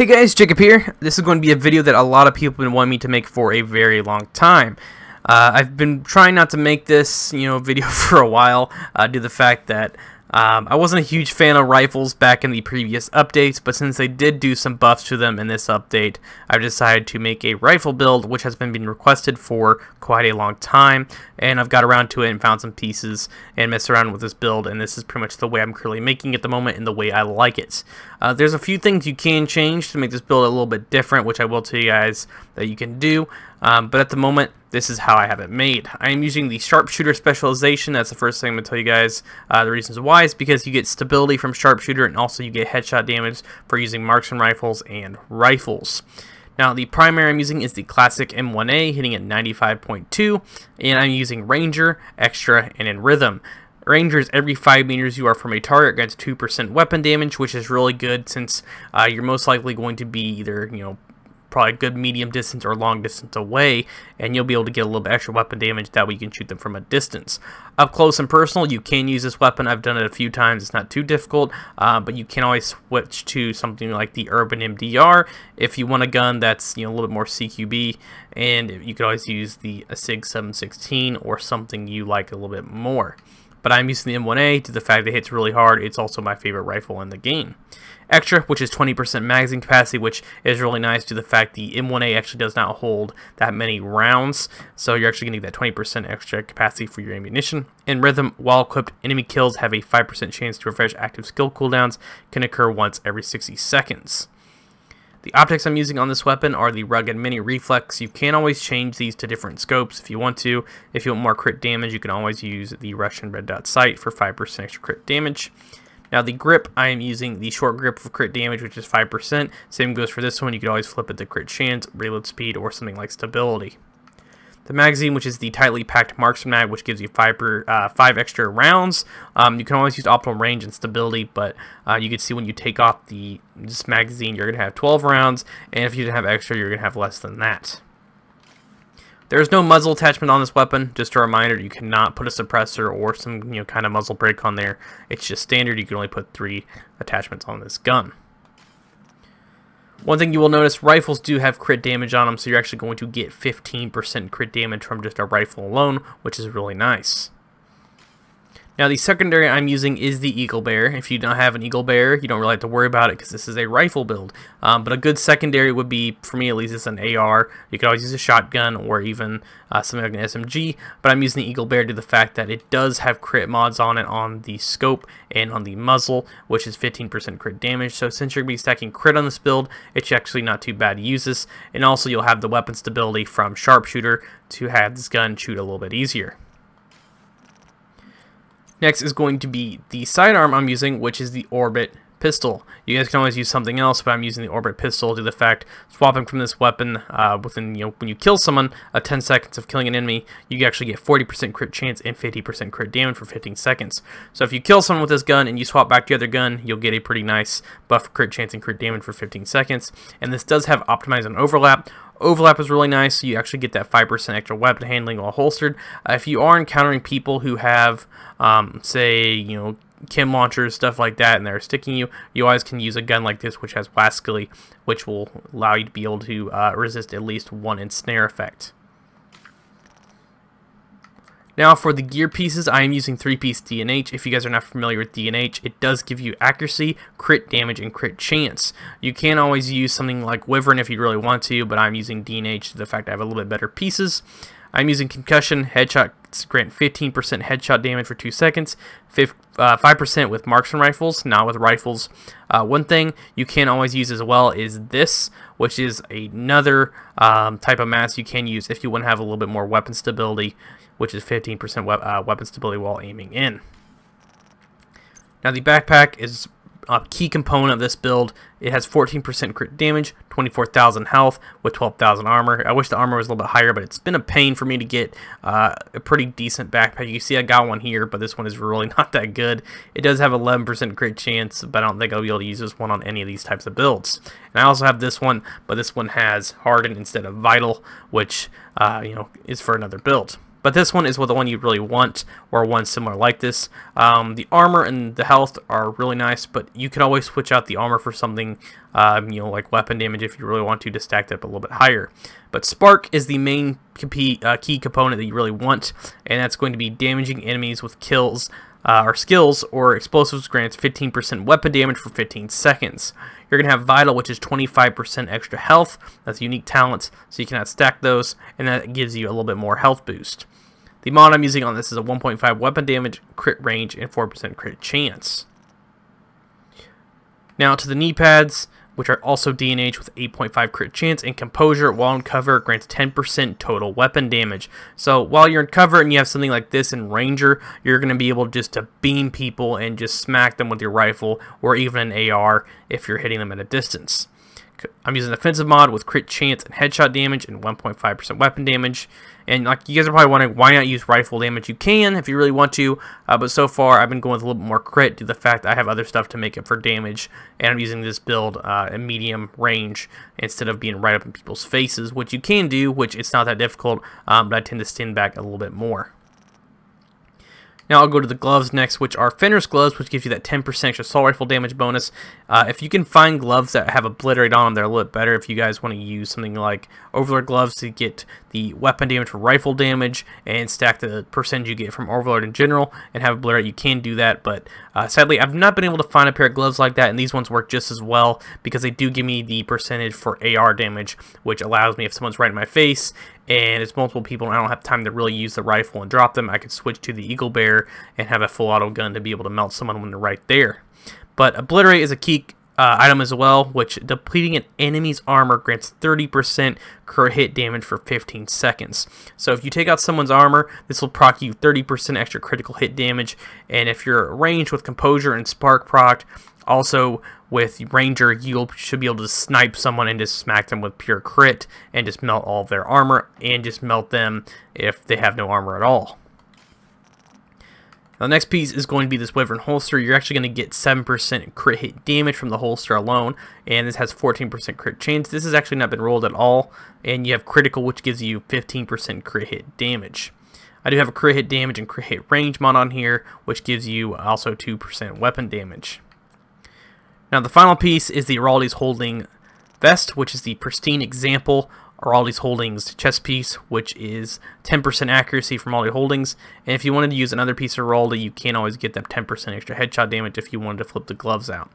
Hey guys, Jacob here. This is going to be a video that a lot of people have been wanting me to make for a very long time. Uh, I've been trying not to make this, you know, video for a while uh, due to the fact that um, I wasn't a huge fan of rifles back in the previous updates, but since they did do some buffs to them in this update, I've decided to make a rifle build, which has been being requested for quite a long time, and I've got around to it and found some pieces and messed around with this build, and this is pretty much the way I'm currently making it at the moment and the way I like it. Uh, there's a few things you can change to make this build a little bit different, which I will tell you guys that you can do, um, but at the moment, this is how I have it made. I am using the sharpshooter specialization. That's the first thing I'm going to tell you guys. Uh, the reasons why is because you get stability from sharpshooter and also you get headshot damage for using marksman rifles and rifles. Now the primary I'm using is the classic M1A hitting at 95.2 and I'm using Ranger, Extra, and in Rhythm. Ranger is every 5 meters you are from a target gets 2% weapon damage, which is really good since uh, you're most likely going to be either, you know, probably a good medium distance or long distance away, and you'll be able to get a little bit extra weapon damage. That way you can shoot them from a distance. Up close and personal, you can use this weapon. I've done it a few times. It's not too difficult, uh, but you can always switch to something like the Urban MDR if you want a gun that's you know a little bit more CQB, and you could always use the SIG 716 or something you like a little bit more but I'm using the M1A to the fact that it hits really hard. It's also my favorite rifle in the game. Extra, which is 20% magazine capacity, which is really nice to the fact the M1A actually does not hold that many rounds, so you're actually getting that 20% extra capacity for your ammunition. In Rhythm, while equipped, enemy kills have a 5% chance to refresh active skill cooldowns, can occur once every 60 seconds. The optics I'm using on this weapon are the Rugged Mini Reflex. You can always change these to different scopes if you want to. If you want more crit damage, you can always use the Russian Red Dot Sight for 5% extra crit damage. Now the grip, I am using the short grip for crit damage, which is 5%. Same goes for this one. You can always flip it to crit chance, reload speed, or something like stability. The magazine, which is the tightly packed marksman mag, which gives you five, per, uh, five extra rounds. Um, you can always use optimal range and stability, but uh, you can see when you take off the this magazine, you're going to have 12 rounds, and if you didn't have extra, you're going to have less than that. There is no muzzle attachment on this weapon. Just a reminder, you cannot put a suppressor or some you know kind of muzzle brake on there. It's just standard. You can only put three attachments on this gun. One thing you will notice, rifles do have crit damage on them, so you're actually going to get 15% crit damage from just a rifle alone, which is really nice. Now the secondary I'm using is the Eagle Bear. If you don't have an Eagle Bear, you don't really have to worry about it because this is a rifle build. Um, but a good secondary would be, for me at least, it's an AR. You could always use a shotgun or even uh, something like an SMG. But I'm using the Eagle Bear due to the fact that it does have crit mods on it on the scope and on the muzzle, which is 15% crit damage. So since you're going to be stacking crit on this build, it's actually not too bad to use this. And also you'll have the weapon stability from Sharpshooter to have this gun shoot a little bit easier. Next is going to be the sidearm I'm using, which is the Orbit pistol. You guys can always use something else, but I'm using the Orbit pistol due to the fact swapping from this weapon uh, within, you know, when you kill someone, a 10 seconds of killing an enemy, you actually get 40% crit chance and 50% crit damage for 15 seconds. So if you kill someone with this gun and you swap back to the other gun, you'll get a pretty nice buff crit chance and crit damage for 15 seconds. And this does have optimize and overlap. Overlap is really nice, so you actually get that 5% extra weapon handling while holstered. Uh, if you are encountering people who have, um, say, you know, chem launchers, stuff like that, and they're sticking you, you always can use a gun like this, which has Wascally, which will allow you to be able to uh, resist at least one ensnare effect. Now for the gear pieces, I am using 3-piece DNH. If you guys are not familiar with DNH, it does give you accuracy, crit damage, and crit chance. You can always use something like Wyvern if you really want to, but I'm using DNH to the fact I have a little bit better pieces. I'm using concussion, headshot grant 15% headshot damage for 2 seconds, 5% uh, with marksman rifles, not with rifles. Uh, one thing you can always use as well is this, which is another um, type of mask you can use if you want to have a little bit more weapon stability, which is 15% we uh, weapon stability while aiming in. Now the backpack is a key component of this build. It has 14% crit damage, 24,000 health with 12,000 armor. I wish the armor was a little bit higher, but it's been a pain for me to get uh, a pretty decent backpack. You see I got one here, but this one is really not that good. It does have 11% crit chance, but I don't think I'll be able to use this one on any of these types of builds. And I also have this one, but this one has hardened instead of vital, which uh, you know is for another build. But this one is the one you really want, or one similar like this. Um, the armor and the health are really nice, but you can always switch out the armor for something, um, you know, like weapon damage if you really want to, to stack that up a little bit higher. But Spark is the main uh, key component that you really want, and that's going to be damaging enemies with kills uh, or skills or explosives grants 15% weapon damage for 15 seconds. You're going to have Vital, which is 25% extra health. That's unique talents, so you cannot stack those, and that gives you a little bit more health boost. The mod I'm using on this is a 1.5 weapon damage, crit range, and 4% crit chance. Now to the knee pads which are also DNH with 8.5 crit chance, and Composure while in cover grants 10% total weapon damage. So while you're in cover and you have something like this in Ranger, you're going to be able just to beam people and just smack them with your rifle or even an AR if you're hitting them at a distance. I'm using offensive mod with crit chance and headshot damage and 1.5% weapon damage. And like you guys are probably wondering, why not use rifle damage? You can if you really want to, uh, but so far I've been going with a little bit more crit due to the fact I have other stuff to make up for damage, and I'm using this build uh, in medium range instead of being right up in people's faces, which you can do, which it's not that difficult, um, but I tend to stand back a little bit more. Now I'll go to the gloves next, which are Fenris gloves, which gives you that 10% extra assault rifle damage bonus. Uh, if you can find gloves that have obliterate on them, they're a little bit better. If you guys want to use something like Overlord gloves to get the weapon damage for rifle damage and stack the percentage you get from Overlord in general and have obliterate, you can do that. But uh, sadly, I've not been able to find a pair of gloves like that, and these ones work just as well because they do give me the percentage for AR damage, which allows me if someone's right in my face and it's multiple people and I don't have time to really use the rifle and drop them, I could switch to the Eagle Bear and have a full auto gun to be able to melt someone when they're right there. But Obliterate is a key uh, item as well, which depleting an enemy's armor grants 30% crit hit damage for 15 seconds. So if you take out someone's armor, this will proc you 30% extra critical hit damage, and if you're ranged with Composure and Spark proc, also, with Ranger, you should be able to snipe someone and just smack them with pure crit and just melt all of their armor and just melt them if they have no armor at all. Now, the next piece is going to be this Wyvern holster. You're actually going to get 7% crit hit damage from the holster alone, and this has 14% crit chance. This has actually not been rolled at all, and you have critical, which gives you 15% crit hit damage. I do have a crit hit damage and crit hit range mod on here, which gives you also 2% weapon damage. Now the final piece is the Airaldi's Holding Vest, which is the pristine example Airaldi's Holdings chest piece, which is 10% accuracy from Airaldi Holdings. And if you wanted to use another piece of Airaldi, you can always get that 10% extra headshot damage if you wanted to flip the gloves out.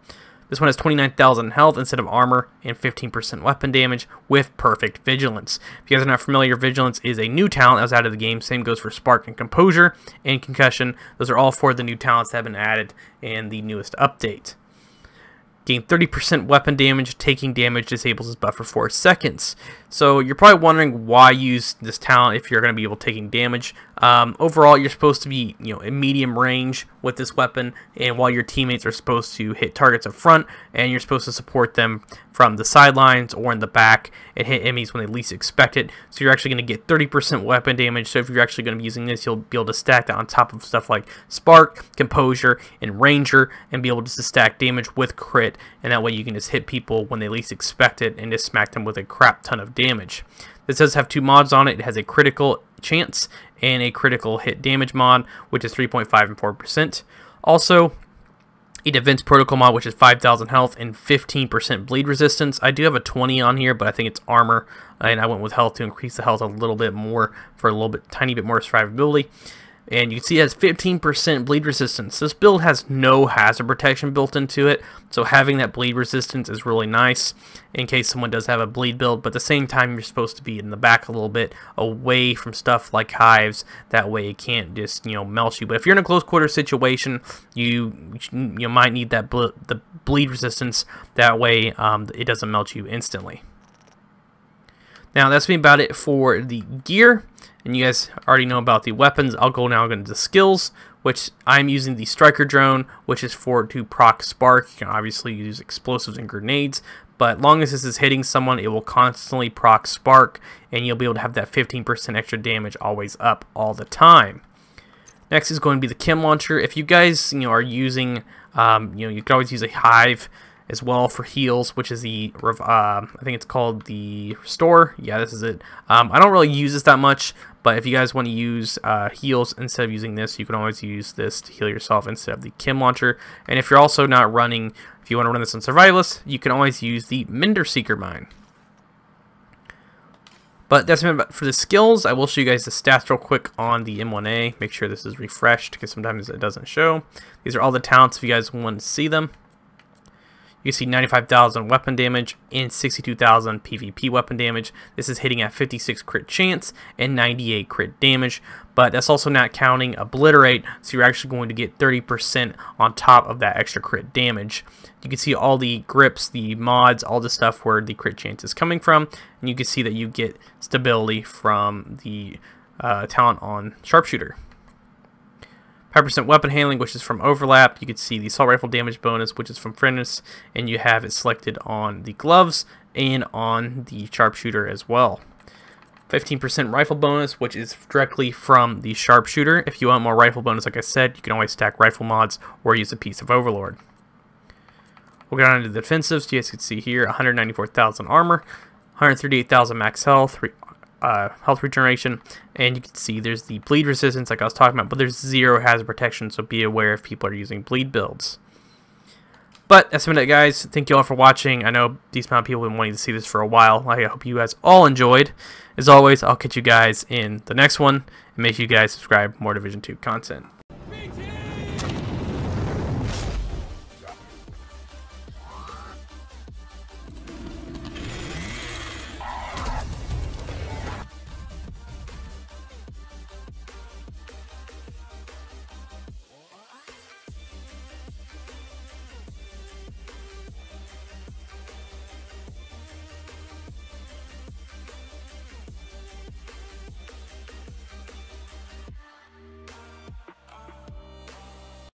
This one has 29,000 health instead of armor and 15% weapon damage with perfect vigilance. If you guys are not familiar, vigilance is a new talent that was added to the game. Same goes for spark and composure and concussion. Those are all four of the new talents that have been added in the newest update. Gain 30% weapon damage, taking damage disables his buff for 4 seconds. So you're probably wondering why use this talent if you're going to be able to taking damage. Um, overall, you're supposed to be you know in medium range with this weapon, and while your teammates are supposed to hit targets up front, and you're supposed to support them from the sidelines or in the back and hit enemies when they least expect it. So you're actually going to get 30% weapon damage. So if you're actually going to be using this, you'll be able to stack that on top of stuff like Spark, Composure, and Ranger, and be able to stack damage with crit. And that way you can just hit people when they least expect it and just smack them with a crap ton of damage. This does have two mods on it. It has a critical chance and a critical hit damage mod, which is 3.5 and 4%. Also, a defense protocol mod, which is 5,000 health and 15% bleed resistance. I do have a 20 on here, but I think it's armor, and I went with health to increase the health a little bit more for a little bit, tiny bit more survivability and you can see it has 15% bleed resistance. This build has no hazard protection built into it, so having that bleed resistance is really nice in case someone does have a bleed build, but at the same time you're supposed to be in the back a little bit away from stuff like hives, that way it can't just, you know, melt you. But if you're in a close quarter situation, you you might need that ble the bleed resistance, that way um, it doesn't melt you instantly. Now that's been about it for the gear. And you guys already know about the weapons. I'll go now into the skills, which I'm using the Striker Drone, which is for to proc Spark. You can obviously use explosives and grenades, but long as this is hitting someone, it will constantly proc Spark, and you'll be able to have that 15% extra damage always up all the time. Next is going to be the Chem Launcher. If you guys you know are using, um, you know, you can always use a Hive as well for heals, which is the uh, I think it's called the restore. Yeah, this is it. Um, I don't really use this that much, but if you guys want to use uh, heals instead of using this, you can always use this to heal yourself instead of the Chem launcher. And if you're also not running, if you want to run this on Survivalist, you can always use the Mender Seeker mine. But that's it for the skills. I will show you guys the stats real quick on the M1A. Make sure this is refreshed because sometimes it doesn't show. These are all the talents if you guys want to see them. You see 95,000 weapon damage and 62,000 PvP weapon damage. This is hitting at 56 crit chance and 98 crit damage, but that's also not counting Obliterate, so you're actually going to get 30% on top of that extra crit damage. You can see all the grips, the mods, all the stuff where the crit chance is coming from, and you can see that you get stability from the uh, talent on Sharpshooter. 5% weapon handling, which is from overlap. You can see the assault rifle damage bonus, which is from Fenris, and you have it selected on the gloves and on the sharpshooter as well. 15% rifle bonus, which is directly from the sharpshooter. If you want more rifle bonus, like I said, you can always stack rifle mods or use a piece of Overlord. We'll get on to the defensives. You guys can see here 194,000 armor, 138,000 max health, uh, health regeneration, and you can see there's the bleed resistance like I was talking about, but there's zero hazard protection, so be aware if people are using bleed builds. But that's been it, guys. Thank you all for watching. I know these amount of people have been wanting to see this for a while. I hope you guys all enjoyed. As always, I'll catch you guys in the next one, and make sure you guys subscribe more Division 2 content.